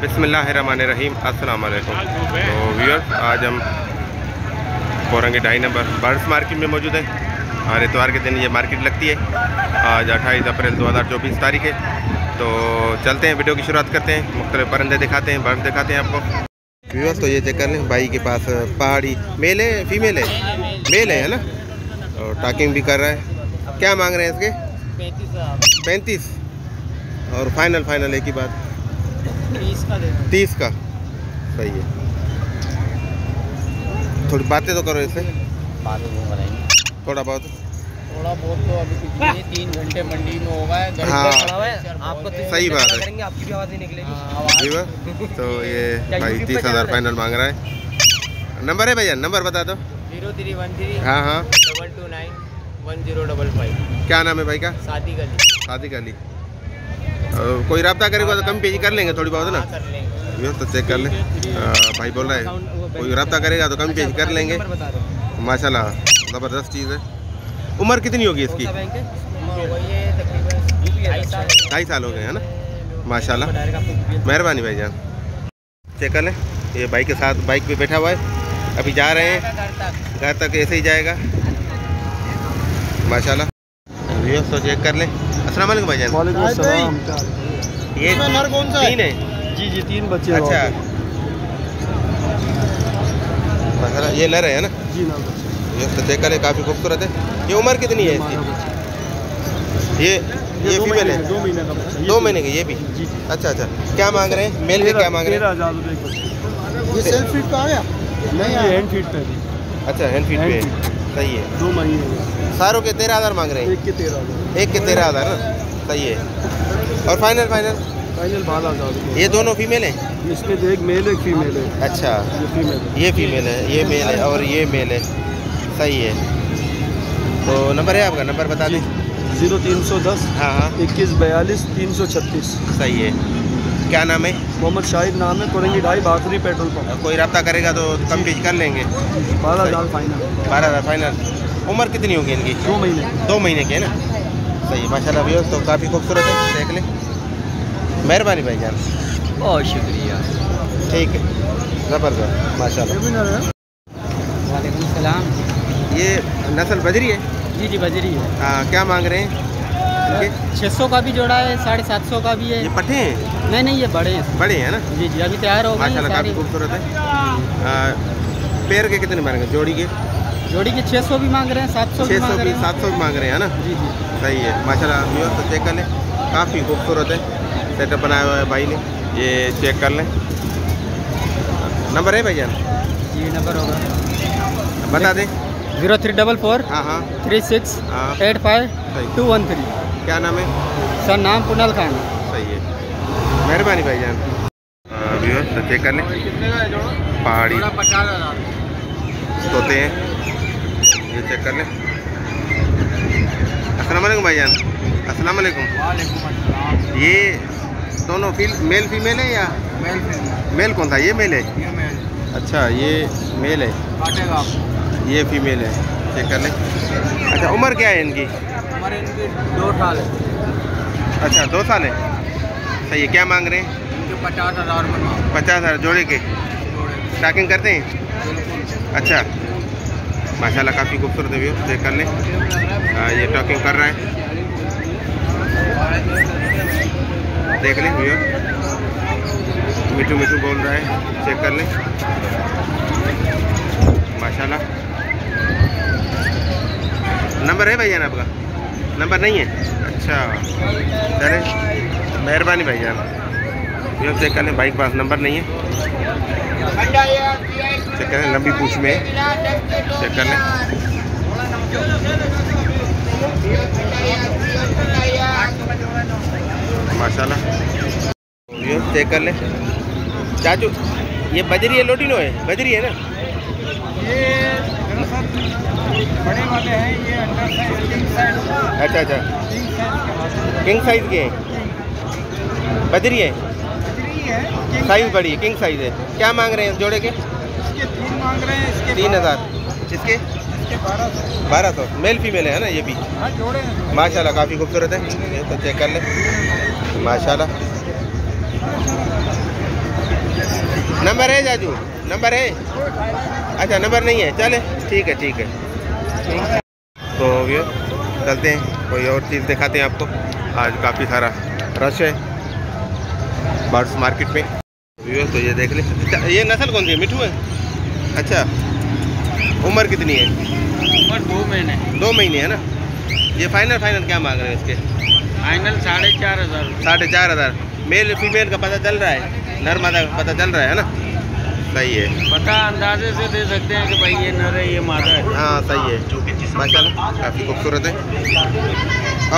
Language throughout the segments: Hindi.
बिसमीम अस्सलाम वालेकुम तो व्यूअर्स आज हम कोरंगे ढाई नंबर बर्ड्स मार्केट में मौजूद है। हर इतवार के दिन ये मार्केट लगती है। आज अट्ठाईस अप्रैल 2024 तारीख है। तो चलते हैं वीडियो की शुरुआत करते हैं। मुख्तलिफ़ परंदे दिखाते हैं बर्ड्स दिखाते हैं आपको। व्यूअर्स तो ये चेक कर लें भाई के पास पहाड़ी मेल है फीमेल है? मेल है ना? और टाकिंग भी कर रहा है। क्या मांग रहे हैं इसके? पैंतीस और फाइनल फाइनल एक ही बात। तीस का दे तीस का? सही है। थोड़ी बातें तो करो इससे में बनाएँगे थोड़ा बहुत। थोड़ा बहुत तो अभी कुछ नहीं तीन घंटे मंडी में होगा हाँ। पे खड़ा हुआ है। आपको तो सही बात है। आपकी भी आवाज़ नहीं निकलेगी। तो ये भाई तीस हज़ार फाइनल मांग रहा है। नंबर है भैया नंबर बता दो। ज़ीरो थ्री वन थ्री हाँ हाँ। Double two nine one zero double five. क्या नाम है भाई का? शादी का ली शादी का ली और कोई रब्ता करेगा तो कम पेज कर लेंगे थोड़ी बहुत ना? हाँ, ये तो चेक कर ले। भाई बोल रहा है कोई रब्ता करेगा तो कम पेज कर लेंगे। माशाल्लाह ज़बरदस्त चीज़ है। उम्र कितनी होगी इसकी? ढाई साल। हो गए है ना? माशाल्लाह। मेहरबानी भाई जान। चेक कर लें ये बाइक के साथ बाइक पे बैठा हुआ है। अभी जा रहे हैं। घर तक। घर तक ऐसे ही जाएगा। माशाल्लाह। व्यूअर्स तो चेक कर लें। अस्सलाम वालेकुम भाईजान वालेकुम अस्सलाम। ये नर कौन सा है? तीन है? जी जी तीन बच्चे हैं। अच्छा। वहाँ ये नर है ना? जी ना बच्चे। व्यूअर्स तो चेक कर लें काफ़ी खूबसूरत है। ये उम्र कितनी है इसकी? ये ये ये दो फीमेल महीने है? का- दो महीने का बच्चा। ये दो महीने के ये भी? जी अच्छा अच्छा। क्या मांग रहे हैं? मेल के क्या मांग रहे हैं? ये सेल्फ फ़ीड का आ गया नहीं ये हैंड फीट पे है। अच्छा हैंड फीट पे है। सही है। दो महीने। का। सारों के तेरह हज़ार मांग रहे हैं। एक के तेरह हज़ार एक के तेरह हज़ार ना सही है। और फाइनल फाइनल फाइनल बारह हज़ार ये दोनों फीमेल हैं? इसमें एक मेल एक फीमेल है। अच्छा। ये फीमेल है। ये फीमेल है ये मेल है और ये मेल है। सही है। तो नंबर है आपका? नंबर बता दें। ज़ीरो तीन सौ दस हाँ हाँ। इक्कीस बयालीस तीन सौ छत्तीस। सही है। क्या नाम है? मोहम्मद शाहिद नाम है कोरंगी ढाई बाखरी पेट्रोल पंप। कोई रब्ता करेगा तो कम कर लेंगे। बारह हज़ार फाइनल बारह हज़ार फाइनल उम्र कितनी होगी इनकी? दो महीने। दो महीने की है ना? सही माशाल्लाह भैया तो काफ़ी खूबसूरत है देख लें। मेहरबानी भाई जान। बहुत शुक्रिया। ठीक है ज़बरदस्त माशाल्लाह। वालेकुम सलाम। ये नस्ल बजरी है? जी जी बजरी है। हाँ क्या मांग रहे हैं? छः सौ का भी जोड़ा है साढ़े सात सौ का भी है। ये पट्टे हैं? नहीं नहीं ये बड़े हैं। बड़े हैं ना? जी जी अभी तैयार हो गए माशाल्लाह काफ़ी खूबसूरत है। पैर के कितने मारेंगे जोड़ी के? जोड़ी के छः सौ भी मांग रहे हैं सात सौ भी सौ मांग रहे हैं। सात सौ भी मांग रहे हैं ना? जी जी। सही है। माशाल्लाह व्यूअर्स तो चेक कर लें। काफ़ी खूबसूरत है। सेटअप बनाया हुआ है भाई ने। ये चेक कर लें। नंबर है भैया? जी नंबर होगा। बता दें। ज़ीरो थ्री डबल फोर हाँ हाँ। थ्री सिक्स हाँ। Eight five two one three. क्या नाम है? सर नाम कुनल खान। सही है। मेहरबानी भाईजान व्यूअर्स तो चेक कर लें। पहाड़ी। तोते हैं। ये चेक कर लें। अस्सलाम भाई जान अस्सलाम वालेकुम ये दोनों फील मेल फीमेल है या? मेल मेल कौन सा ये मेल है? ये मेल अच्छा ये मेल है। ये फीमेल है। चेक कर लें। अच्छा उम्र क्या है इनकी? हमारे इनके दो साल है। अच्छा दो साल है? सही है क्या मांग रहे हैं? इनके पचास हज़ार पचास हज़ार जोड़े के। स्टाकिंग करते हैं? अच्छा। माशाल्लाह काफ़ी खूबसूरत व्यू चेक कर लें। ये टॉकिंग कर रहा है। देख लें व्यू। मिठू मिठू बोल रहा है चेक कर लें। माशाल्लाह। नंबर है भैया आपका? नंबर नहीं है? अच्छा। चले, मेहरबानी भैया ये चेक कर लें, बाइक पास नंबर नहीं है। चेक करें लंबी पूछ में। चेक कर लें। माशाल्लाह। ये चेक कर लें। चाचू ये बजरी है लोटी लोटिनो है? बजरी है ना? ये बड़े वाले हैं ये अंडर साइज़ किंग साइज़ अच्छा अच्छा। किंग साइज़ के हैं? बजरी है? साइज़ बड़ी है किंग साइज़ है। क्या मांग रहे हैं जोड़े के? मांग रहे हैं इसके तीन हज़ार। इसके बारह सौ। मेल फीमेल है ना ये भी? हाँ जोड़े हैं। माशाल्लाह काफ़ी खूबसूरत है। ये तो चेक कर ले। माशाल्लाह। नंबर है जाजू नंबर है? अच्छा नंबर नहीं है। चले। ठीक है ठीक है। तो ये चलते हैं। कोई और चीज़ दिखाते हैं आपको। आज काफ़ी सारा रश है। बर्ड्स मार्केट में तो ये देख ले। ये नस्ल कौन सी है? मिठू है? अच्छा। उम्र कितनी है? उम्र दो महीने। दो महीने है ना? ये फाइनल फाइनल क्या मांग रहे हैं इसके? फाइनल साढ़े चार हज़ार। साढ़े चार हज़ार। मेल फीमेल का पता चल रहा है? नर मादा का पता चल रहा है ना? सही है। पता अंदाजे से दे सकते हैं कि भाई ये नर है ये मादा है। हाँ सही है। माशाल्लाह काफ़ी खूबसूरत है।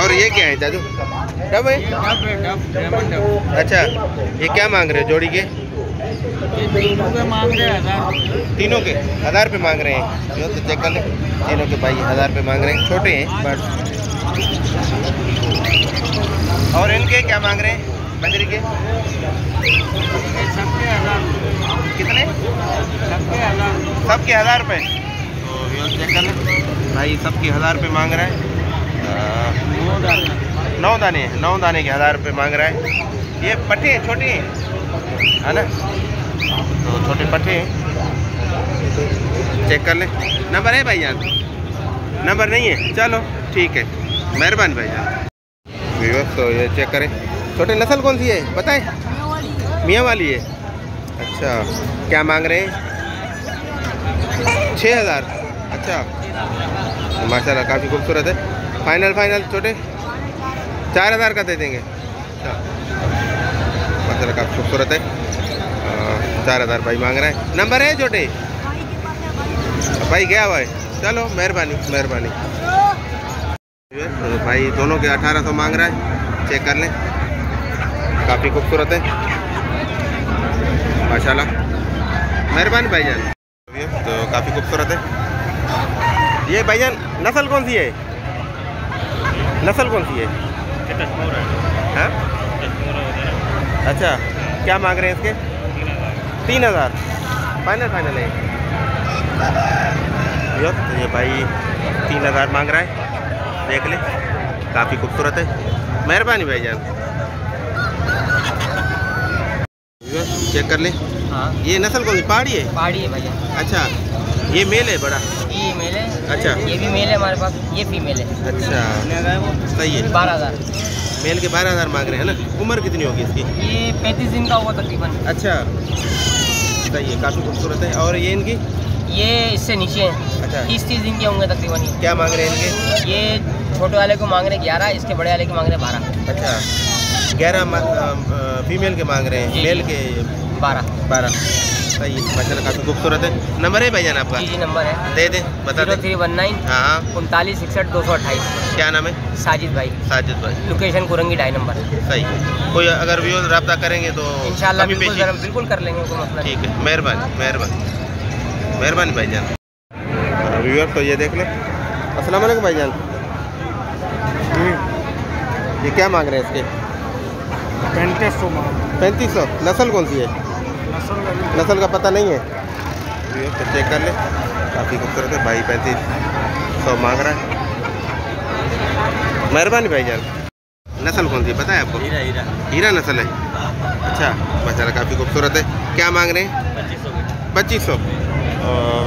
और ये क्या है जाजू डब है अच्छा ये क्या मांग रहे हो जोड़ी के? के मांग रहे हैं तीनों के हज़ार पे मांग रहे हैं। जो तो चेक कर लें। तीनों के भाई हज़ार पे मांग रहे हैं। छोटे हैं बट और इनके क्या मांग रहे हैं? बजरी के? सबके हज़ार। कितने? सबके हज़ार। सबके हज़ार रुपये तो ये चेक कर लें। भाई सबके हज़ार रुपये मांग रहे हैं। नौ दाने। नौ दाने के हज़ार रुपये मांग रहा है। ये पट्टे हैं छोटे हैं। है ना? तो छोटे पट्टे हैं। चेक कर लें। नंबर है भाईजान? नंबर नहीं है? चलो, ठीक है। मेहरबानी भाईजान। व्यूअर्स तो ये चेक करें। छोटे नस्ल कौन सी है? बताएँ। मियाँ वाली है। अच्छा क्या मांग रहे हैं? छः हज़ार। अच्छा। माशाल्लाह, काफ़ी खूबसूरत है। फाइनल फाइनल छोटे। चार हज़ार का दे देंगे। अच्छा। माशाल्लाह, काफ़ी खूबसूरत है। चार हज़ार भाई मांग रहा है। नंबर है छोटे? भाई गया भाई? चलो मेहरबानी मेहरबानी। तो भाई दोनों के अठारह सौ मांग रहा है। चेक कर लें। काफ़ी खूबसूरत है। माशाल्लाह। मेहरबानी भाईजान तो काफ़ी खूबसूरत है। ये भाईजान नस्ल कौन सी है? नस्ल कौन सी है? हाँ। अच्छा क्या मांग रहे हैं इसके? तीन हज़ार। फाइनल फाइनल है। ये भाई तीन हज़ार मांग रहा है। देख ले काफ़ी खूबसूरत है। मेहरबानी भाईजान यो, चेक कर ले। हाँ। ये नस्ल कौन सी? पहाड़ी है? पहाड़ी है भैया। अच्छा ये मेल है बड़ा? ये मेल है। अच्छा। ये भी मेल है हमारे पास ये फीमेल है। अच्छा। सही है। बारह हज़ार। मेल के बारह हज़ार मांग रहे हैं ना? उम्र कितनी होगी इसकी? ये पैंतीस दिन का होगा तकरीबन। अच्छा। सही है काफ़ी खूबसूरत है। और ये इनकी? ये इससे नीचे है। अच्छा। तीस तीस दिन के होंगे तकरीबन क्या मांग रहे हैं इनके? ये छोटे वाले को मांग रहे हैं ग्यारह इसके बड़े वाले को मांग रहे हैं बारह। अच्छा। ग्यारह फीमेल के मांग रहे हैं? मेल के? बारह। बारह। सही है माशाल्लाह काफ़ी खूबसूरत है। नंबर है भाईजान आपका? जी नंबर है। दे दे बता दे। थ्री वन नाइन हाँ हाँ। उनतालीस इकसठ दो सौ अट्ठाईस। क्या नाम है? साजिद भाई। साजिद भाई। लोकेशन कुरंगी ढाई नंबर सही है। कोई अगर भी रब्ता करेंगे तो इंशाल्लाह कमी बिल्कुल बिल्कुल कर लेंगे कोई मसला ठीक है मेहरबानी मेहरबानी। मेहरबानी भाईजान व्यूअर तो ये देख ले। अस्सलाम वालेकुम भाईजान ये क्या मांग रहे हैं इसके? पैंतीस सौ पैंतीस सौ। नस्ल कौन सी है? नस्ल का पता नहीं है। तो चेक कर ले। काफ़ी खूबसूरत है भाई पैंतीस सौ मांग रहा है। मेहरबानी भाईजान नस्ल कौन सी पता है आपको? हीरा हीरा। हीरा नस्ल है? अच्छा माशाल्लाह काफ़ी खूबसूरत है। क्या मांग रहे हैं? पच्चीस सौ पच्चीस सौ।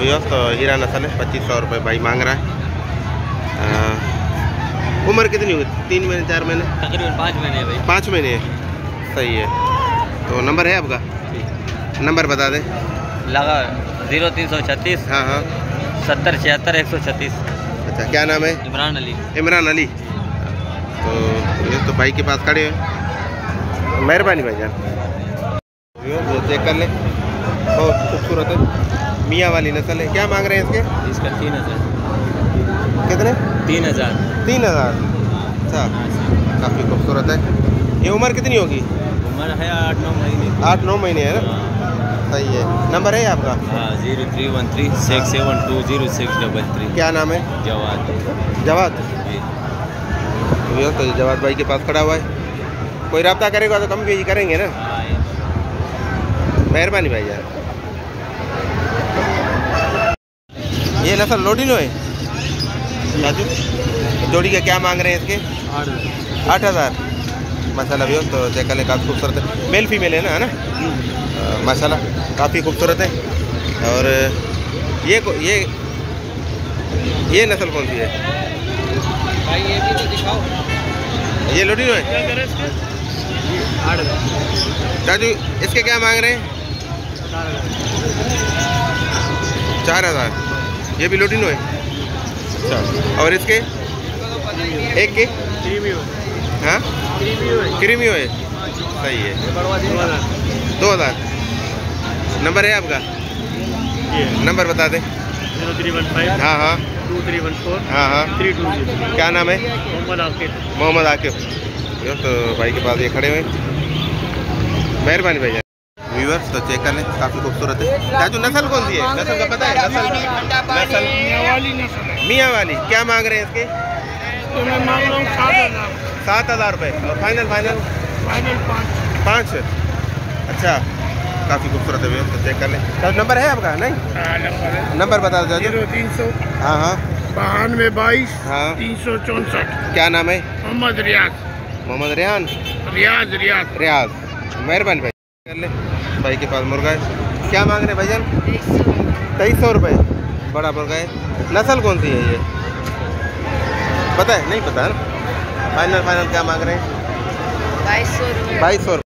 व्यस्त तो हीरा नस्ल है पच्चीस सौ रुपये भाई मांग रहा है। उम्र कितनी हुई? तीन महीने चार महीने? तकरीबन पाँच महीने भाई। पाँच महीने है। सही है। तो नंबर है आपका? नंबर बता दें। लगा ज़ीरो तीन सौ छत्तीस हाँ हाँ। सत्तर छिहत्तर एक सौ छत्तीस। अच्छा क्या नाम है? इमरान अली। इमरान अली। तो ये तो भाई के पास खड़े हैं। मेहरबानी भाईजान ये ये चेक कर लें। बहुत खूबसूरत है। मियाँ वाली नस्ल है। क्या मांग रहे हैं इसके? इसका तीन हज़ार। कितने? तीन हज़ार। तीन हज़ार। अच्छा काफ़ी खूबसूरत है। ये उम्र कितनी होगी? उम्र है आठ नौ महीने। आठ नौ महीने है ना? है नंबर है आपका? हाँ zero three one three six seven two zero six double three. क्या नाम है? जवाद। जवाद? ये तो जवाद भाई के पास खड़ा हुआ है। कोई रब्ता करेगा तो कम भी करेंगे ना। मेहरबानी भाई यार। ये नस्ल लोडिनो है? राजू जोड़ी का क्या मांग रहे हैं इसके? आठ हज़ार। मसाला भी हो तो चेक कर लें काफ़ी खूबसूरत है। मेल फीमेल है ना है ना? अ, माशाल्लाह काफ़ी खूबसूरत है। और ये को- ये ये नस्ल कौन सी है? भाई ये भी तो दिखाओ। ये लोडिनो है? चाचू इसके? क्या मांग रहे हैं? चार हज़ार। ये भी लोडिनो है? अच्छा और इसके? एक के? हाँ? क्रीमी है सही है। दो हज़ार। नंबर है आपका? नंबर बता दें। Zero three one five. हाँ हाँ। Two three one four. हाँ हाँ। Three two zero. क्या नाम है? मोहम्मद आकिब मोहम्मद आकिब यो तो भाई के पास ये खड़े हुए। मेहरबानी भैया। व्यूवर्स तो चेक कर लें। काफ़ी खूबसूरत है। चाचू नस्ल कौन सी है? नस्ल का पता है? नस्ल नस्ल। मियाँ वाली क्या मांग रहे हैं इसके? तो मैं मांग रहा हूँ सात हज़ार। सात हज़ार रुपये और फाइनल फाइनल फाइनल पाँच। पाँच। अच्छा। काफ़ी खूबसूरत है भैया तो चेक कर लें। चाचू नंबर है आपका नहीं? नंबर नंबर बता दो ज़ीरो तीन सौ। हाँ हाँ। बानवे बाईस। हाँ। तीन सौ चौंसठ। क्या नाम है? मोहम्मद रियाज। मोहम्मद रेहान रियाज रियाज। रियाज। मेहरबानी भाई कर ले। भाई के पास मुर्गा है। क्या मांग रहे हैं भाईजान तेईस सौ रुपये बड़ा मुर्गा है। नस्ल कौन सी है ये? पता है? नहीं पता है ना? फाइनल फाइनल क्या मांग रहे हैं? बाईस सौ रुपये बाईस सौ तो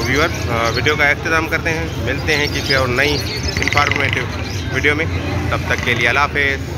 व्यूअर वीडियो का अख्ताम करते हैं। मिलते हैं किसी और नई इंफॉर्मेटिव वीडियो में। तब तक के लिए अल्लाह हाफिज़।